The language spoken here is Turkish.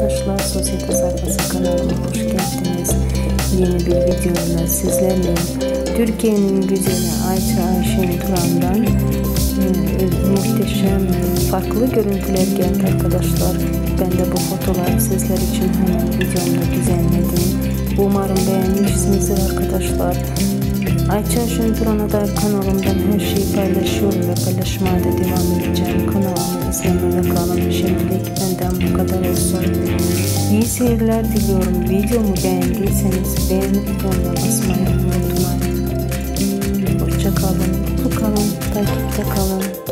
arkadaşlar. Sosyete Sayfası kanalıma hoş geldiniz. Yeni bir videoyla sizlerleyim. Türkiye'nin güzeli Ayça Ayşin Turan'dan e, muhteşem farklı görüntüler geldi arkadaşlar. Ben de bu fotoğrafı sizler için hemen videomda düzenledim. Umarım beğenmişsinizdir arkadaşlar. Ayça Ayşin Turan'a dair kanalımdan her şeyi paylaşıyorum ve paylaşmaya da devam edeceğim. Kanalımı izlemede kalın. Şimdilik benden bu kadar olsun. Seyirler diliyorum. Videomu beğendiyseniz beğeni butonuna basmayı unutmayın. Hoşça kalın, mutlu kalın, takipte kalın.